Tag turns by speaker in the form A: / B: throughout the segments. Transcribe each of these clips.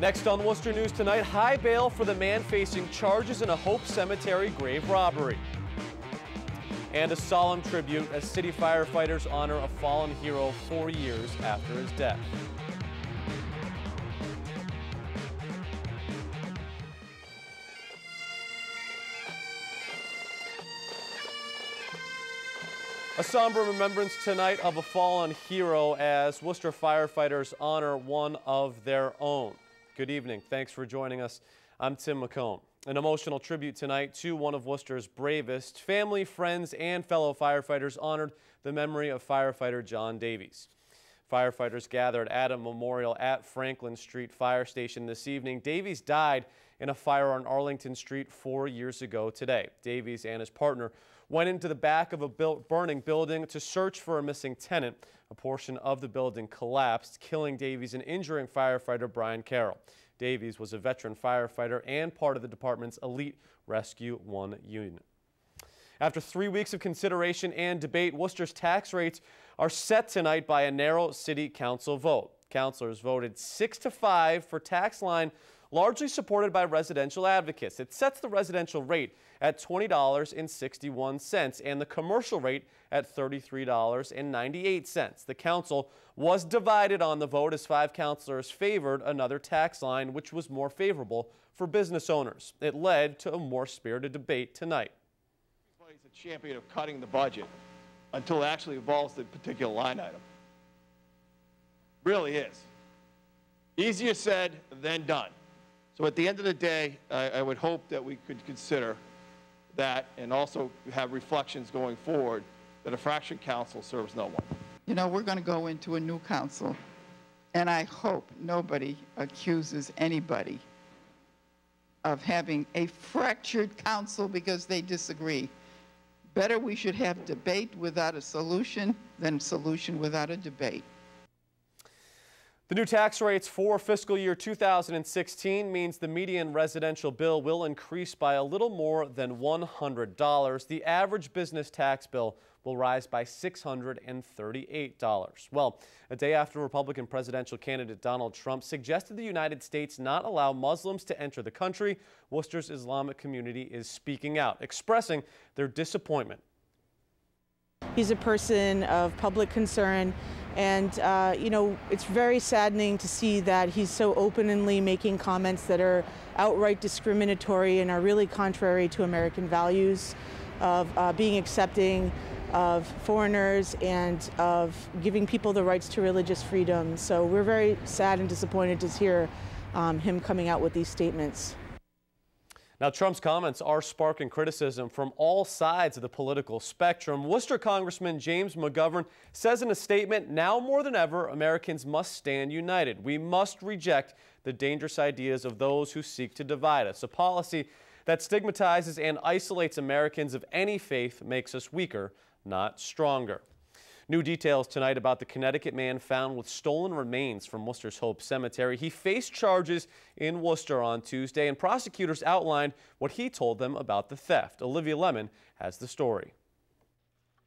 A: Next on Worcester News tonight, high bail for the man facing charges in a Hope Cemetery grave robbery. And a solemn tribute as city firefighters honor a fallen hero four years after his death. A somber remembrance tonight of a fallen hero as Worcester firefighters honor one of their own. Good evening. Thanks for joining us. I'm Tim McComb. An emotional tribute tonight to one of Worcester's bravest. Family, friends, and fellow firefighters honored the memory of firefighter John Davies. Firefighters gathered at a memorial at Franklin Street Fire Station this evening. Davies died in a fire on Arlington Street four years ago today. Davies and his partner went into the back of a burning building to search for a missing tenant. A portion of the building collapsed, killing Davies and injuring firefighter Brian Carroll. Davies was a veteran firefighter and part of the department's elite Rescue 1 unit. After three weeks of consideration and debate, Worcester's tax rates are set tonight by a narrow city council vote. Councilors voted 6 to 5 for tax line largely supported by residential advocates. It sets the residential rate at $20.61 and the commercial rate at $33.98. The council was divided on the vote as five councilors favored another tax line which was more favorable for business owners. It led to a more spirited debate tonight.
B: He's a champion of cutting the budget until it actually involves the particular line item. Really is. Easier said than done. So at the end of the day, I, I would hope that we could consider that and also have reflections going forward that a fraction council serves no one.
C: You know, we're going to go into a new council, and I hope nobody accuses anybody of having a fractured council because they disagree. Better we should have debate without a solution than solution without a debate.
A: The new tax rates for fiscal year 2016 means the median residential bill will increase by a little more than $100. The average business tax bill will rise by $638. Well, a day after Republican presidential candidate Donald Trump suggested the United States not allow Muslims to enter the country, Worcester's Islamic community is speaking out, expressing their disappointment.
D: He's a person of public concern and, uh, you know, it's very saddening to see that he's so openly making comments that are outright discriminatory and are really contrary to American values of uh, being accepting of foreigners and of giving people the rights to religious freedom. So we're very sad and disappointed to hear um, him coming out with these statements.
A: Now, Trump's comments are sparking criticism from all sides of the political spectrum. Worcester Congressman James McGovern says in a statement, now more than ever, Americans must stand united. We must reject the dangerous ideas of those who seek to divide us. A policy that stigmatizes and isolates Americans of any faith makes us weaker, not stronger. New details tonight about the Connecticut man found with stolen remains from Worcester's Hope Cemetery. He faced charges in Worcester on Tuesday, and prosecutors outlined what he told them about the theft. Olivia Lemon has the story.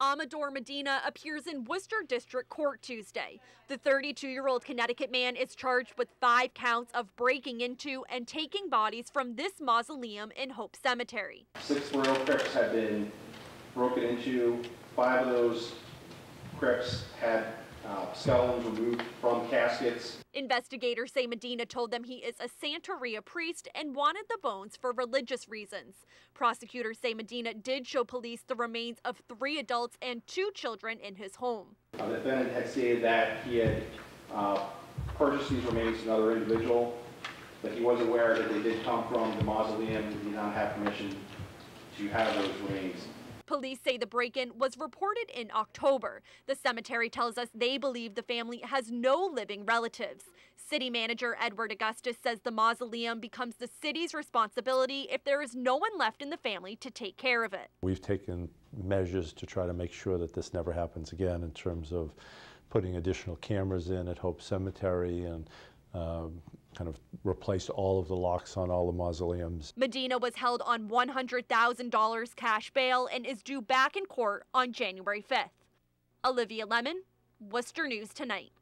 E: Amador Medina appears in Worcester District Court Tuesday. The 32-year-old Connecticut man is charged with five counts of breaking into and taking bodies from this mausoleum in Hope Cemetery.
F: Six royal crypts have been broken into. Five of those crypts had uh, skeletons removed from caskets.
E: Investigators say Medina told them he is a Santeria priest and wanted the bones for religious reasons. Prosecutors say Medina did show police the remains of three adults and two children in his home.
F: Uh, the defendant had stated that he had uh, purchased these remains from another individual, but he was aware that they did come from the mausoleum and did not have permission to have those remains.
E: Police say the break-in was reported in October. The cemetery tells us they believe the family has no living relatives. City manager Edward Augustus says the mausoleum becomes the city's responsibility if there is no one left in the family to take care of it.
G: We've taken measures to try to make sure that this never happens again in terms of putting additional cameras in at Hope Cemetery and um, kind of replaced all of the locks on all the mausoleums.
E: Medina was held on $100,000 cash bail and is due back in court on January 5th. Olivia Lemon, Worcester News Tonight.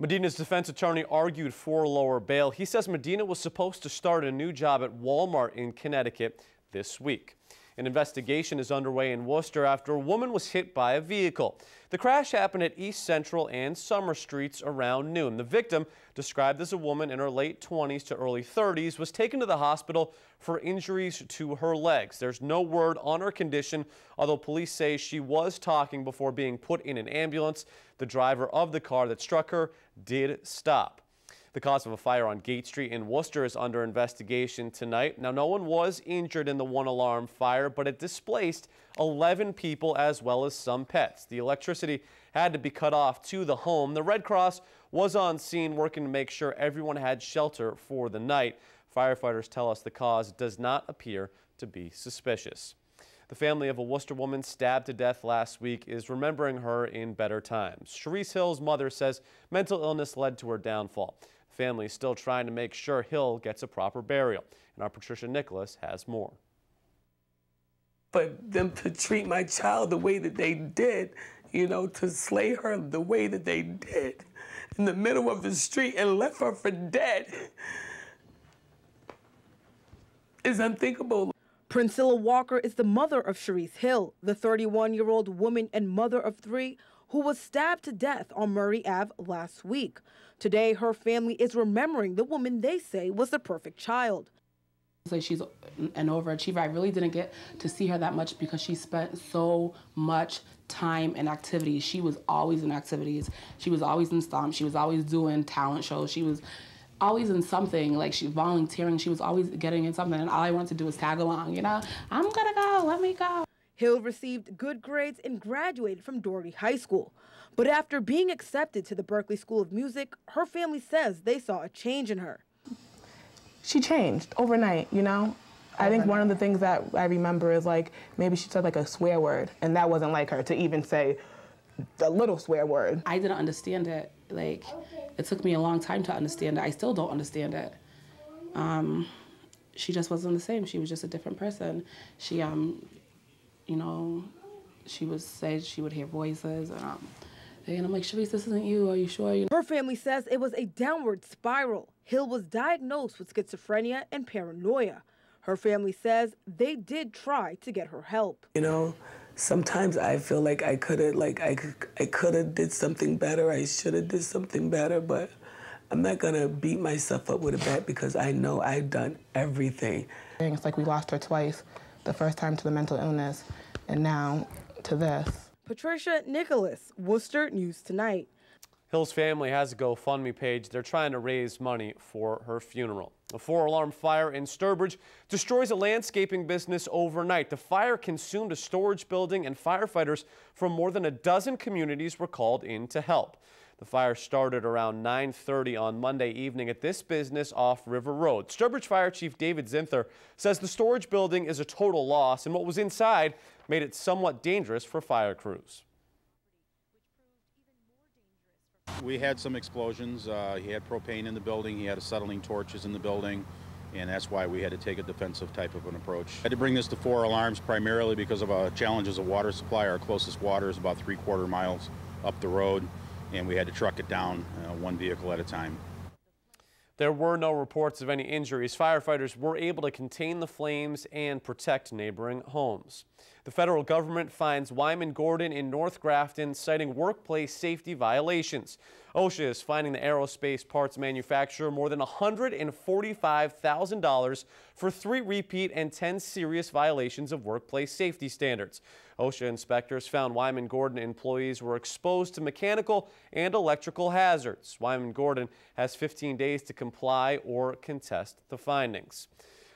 A: Medina's defense attorney argued for lower bail. He says Medina was supposed to start a new job at Walmart in Connecticut this week. An investigation is underway in Worcester after a woman was hit by a vehicle. The crash happened at East Central and Summer Streets around noon. The victim, described as a woman in her late 20s to early 30s, was taken to the hospital for injuries to her legs. There's no word on her condition, although police say she was talking before being put in an ambulance. The driver of the car that struck her did stop. The cause of a fire on Gate Street in Worcester is under investigation tonight. Now, no one was injured in the one alarm fire, but it displaced 11 people as well as some pets. The electricity had to be cut off to the home. The Red Cross was on scene working to make sure everyone had shelter for the night. Firefighters tell us the cause does not appear to be suspicious. The family of a Worcester woman stabbed to death last week is remembering her in better times. Cherise Hill's mother says mental illness led to her downfall. Family is still trying to make sure Hill gets a proper burial. And our Patricia Nicholas has more.
H: But them to treat my child the way that they did, you know, to slay her the way that they did in the middle of the street and left her for dead is unthinkable.
I: Priscilla Walker is the mother of Cherise Hill, the 31 year old woman and mother of three who was stabbed to death on Murray Ave last week. Today, her family is remembering the woman they say was the perfect child.
J: Like she's an overachiever. I really didn't get to see her that much because she spent so much time in activities. She was always in activities. She was always in stomp. She was always doing talent shows. She was always in something, like she volunteering. She was always getting in something, and all I wanted to do was tag along. You know, I'm gonna go. Let me go.
I: Hill received good grades and graduated from Doherty High School. But after being accepted to the Berklee School of Music, her family says they saw a change in her.
J: She changed overnight, you know? I think one of the things that I remember is like maybe she said like a swear word, and that wasn't like her to even say a little swear word. I didn't understand it. Like, it took me a long time to understand it. I still don't understand it. Um, she just wasn't the same. She was just a different person. She, um, you know, she would say she would hear voices, and, um, and I'm like, Cherise, this isn't you. Are you sure? You know?
I: Her family says it was a downward spiral. Hill was diagnosed with schizophrenia and paranoia. Her family says they did try to get her help.
H: You know, sometimes I feel like I could have, like I, I could have did something better. I should have did something better, but I'm not gonna beat myself up with a bat because I know I've done everything.
J: It's like we lost her twice. The first time to the mental illness, and now to this.
I: Patricia Nicholas, Worcester News Tonight.
A: Hill's family has a GoFundMe page. They're trying to raise money for her funeral. A four-alarm fire in Sturbridge destroys a landscaping business overnight. The fire consumed a storage building and firefighters from more than a dozen communities were called in to help. The fire started around 9.30 on Monday evening at this business off River Road. Sturbridge Fire Chief David Zinther says the storage building is a total loss and what was inside made it somewhat dangerous for fire crews.
K: We had some explosions. Uh, he had propane in the building. He had acetylene torches in the building. And that's why we had to take a defensive type of an approach. I had to bring this to four alarms primarily because of uh, challenges of water supply. Our closest water is about three quarter miles up the road. And we had to truck it down uh, one vehicle at a time.
A: There were no reports of any injuries. Firefighters were able to contain the flames and protect neighboring homes. The federal government finds Wyman Gordon in North Grafton citing workplace safety violations. OSHA is finding the aerospace parts manufacturer more than $145,000 for three repeat and 10 serious violations of workplace safety standards. OSHA inspectors found Wyman Gordon employees were exposed to mechanical and electrical hazards. Wyman Gordon has 15 days to comply or contest the findings.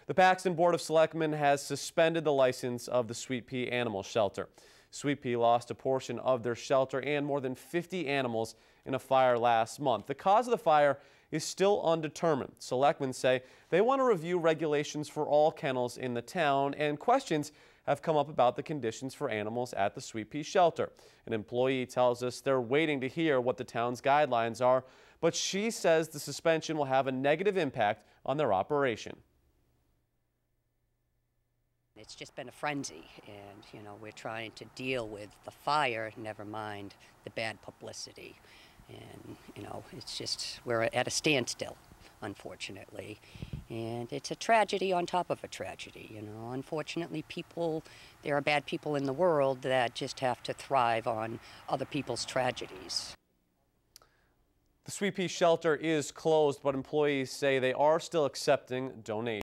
A: The Paxton Board of Selectmen has suspended the license of the Sweet Pea Animal Shelter. Sweet Pea lost a portion of their shelter and more than 50 animals in a fire last month. The cause of the fire is still undetermined. Selectmen say they want to review regulations for all kennels in the town and questions have come up about the conditions for animals at the Sweet Pea shelter. An employee tells us they're waiting to hear what the town's guidelines are, but she says the suspension will have a negative impact on their operation.
L: It's just been a frenzy, and you know we're trying to deal with the fire, never mind the bad publicity. And, you know, it's just, we're at a standstill, unfortunately. And it's a tragedy on top of a tragedy, you know. Unfortunately, people, there are bad people in the world that just have to thrive on other people's tragedies.
A: The Sweet Pea shelter is closed, but employees say they are still accepting donations.